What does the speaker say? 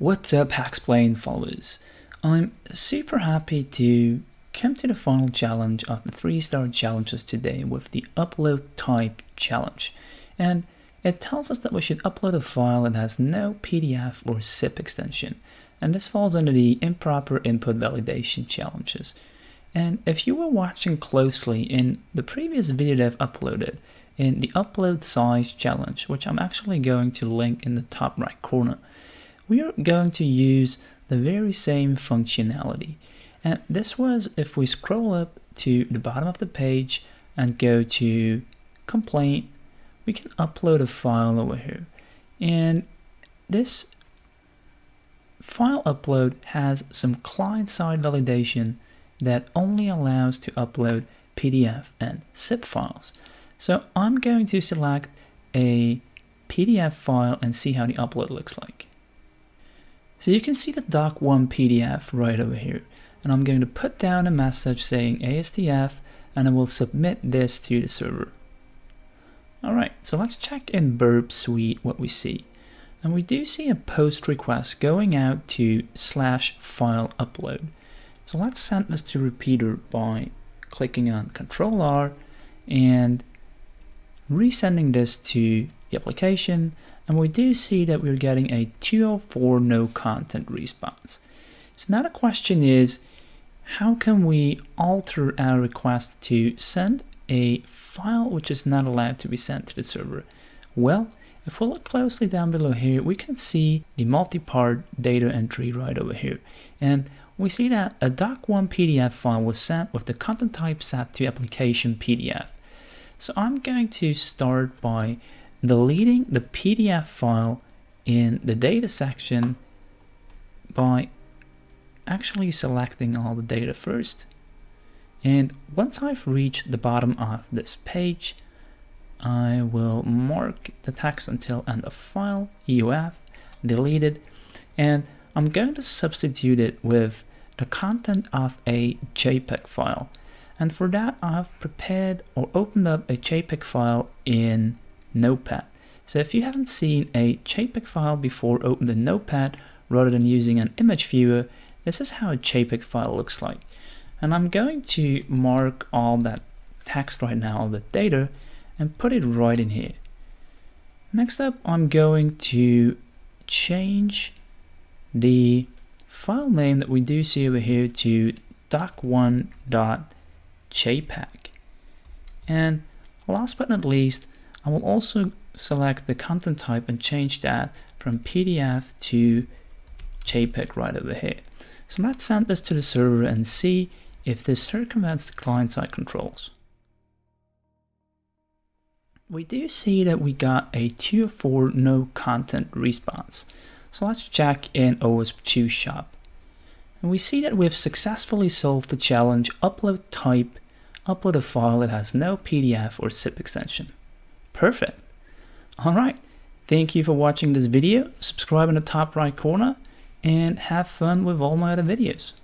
What's up Hacksplain followers? I'm super happy to come to the final challenge of the 3 star challenges today with the upload type challenge. And it tells us that we should upload a file that has no PDF or zip extension. And this falls under the improper input validation challenges. And if you were watching closely in the previous video that I've uploaded, in the upload size challenge, which I'm actually going to link in the top right corner, we are going to use the very same functionality. And this was if we scroll up to the bottom of the page and go to complaint, we can upload a file over here. And this file upload has some client-side validation that only allows to upload PDF and zip files. So I'm going to select a PDF file and see how the upload looks like. So you can see the doc1 PDF right over here. And I'm going to put down a message saying ASDF and I will submit this to the server. Alright, so let's check in Burp Suite what we see. And we do see a post request going out to slash file upload. So let's send this to repeater by clicking on Control R and resending this to the application and we do see that we're getting a 204 no content response. So now the question is, how can we alter our request to send a file which is not allowed to be sent to the server? Well, if we look closely down below here, we can see the multi-part data entry right over here. And we see that a doc1 PDF file was sent with the content type set to application PDF. So I'm going to start by deleting the PDF file in the data section by actually selecting all the data first. And once I've reached the bottom of this page, I will mark the text until end of file, EOF, deleted, and I'm going to substitute it with the content of a JPEG file. And for that, I've prepared or opened up a JPEG file in Notepad. So if you haven't seen a JPEG file before, open the Notepad rather than using an image viewer, this is how a JPEG file looks like. And I'm going to mark all that text right now, all the data, and put it right in here. Next up, I'm going to change the file name that we do see over here to doc1.jpg. And last but not least, I will also select the content type and change that from PDF to JPEG right over here. So let's send this to the server and see if this circumvents the client-side controls. We do see that we got a 204 no content response. So let's check in OWASP shop. And we see that we've successfully solved the challenge upload type, upload a file that has no PDF or zip extension. Perfect. All right. Thank you for watching this video. Subscribe in the top right corner and have fun with all my other videos.